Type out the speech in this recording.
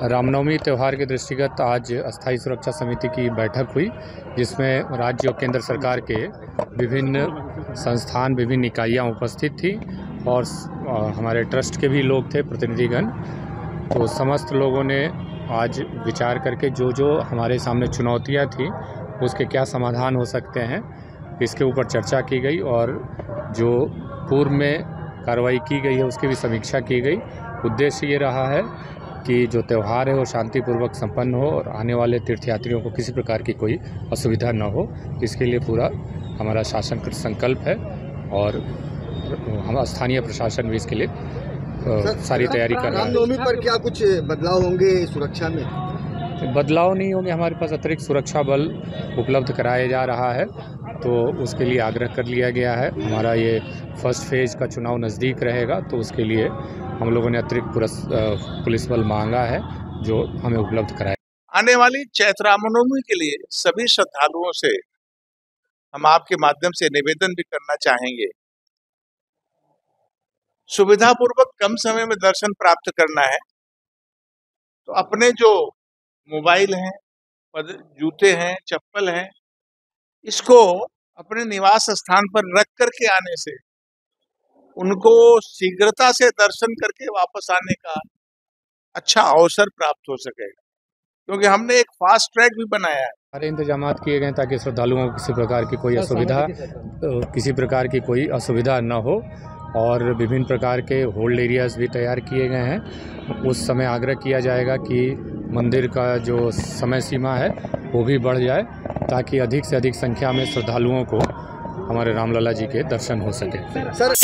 रामनवमी त्यौहार के दृष्टिगत आज अस्थाई सुरक्षा समिति की बैठक हुई, जिसमें राज्य और केंद्र सरकार के विभिन्न संस्थान, विभिन्न इकाइयाँ उपस्थित थी और हमारे ट्रस्ट के भी लोग थे, प्रतिनिधिगण। तो समस्त लोगों ने आज विचार करके जो जो हमारे सामने चुनौतियाँ थी, उसके क्या समाधान हो सकते हैं, इसके ऊपर चर्चा की गई और जो पूर्व में कार्रवाई की गई है, उसकी भी समीक्षा की गई। उद्देश्य ये रहा है कि जो त्यौहार है वो शांतिपूर्वक संपन्न हो और आने वाले तीर्थयात्रियों को किसी प्रकार की कोई असुविधा न हो। इसके लिए पूरा हमारा शासन का संकल्प है और हम स्थानीय प्रशासन भी इसके लिए सारी तैयारी कर रहा है। रामनवमी पर क्या कुछ बदलाव होंगे सुरक्षा में? बदलाव नहीं होंगे, हमारे पास अतिरिक्त सुरक्षा बल उपलब्ध कराया जा रहा है तो उसके लिए आग्रह कर लिया गया है। हमारा ये फ़र्स्ट फ़ेज़ का चुनाव नज़दीक रहेगा तो उसके लिए हम लोगों ने अतिरिक्त पुलिस बल मांगा है, जो हमें उपलब्ध कराया आने वाली चैत्रामनवमी के लिए सभी श्रद्धालुओं से हम आपके माध्यम से निवेदन भी करना चाहेंगे। सुविधापूर्वक कम समय में दर्शन प्राप्त करना है तो अपने जो मोबाइल हैं जूते हैं चप्पल हैं इसको अपने निवास स्थान पर रख करके आने से उनको शीघ्रता से दर्शन करके वापस आने का अच्छा अवसर प्राप्त हो सकेगा। क्योंकि हमने एक फास्ट ट्रैक भी बनाया है। सारे इंतज़ाम किए गए ताकि श्रद्धालुओं को किसी प्रकार की कोई असुविधा किसी प्रकार की कोई असुविधा न हो और विभिन्न प्रकार के होल्ड एरियाज़ भी तैयार किए गए हैं। उस समय आग्रह किया जाएगा कि मंदिर का जो समय सीमा है, वो भी बढ़ जाए, ताकि अधिक से अधिक संख्या में श्रद्धालुओं को हमारे रामलला जी के दर्शन हो सके। सर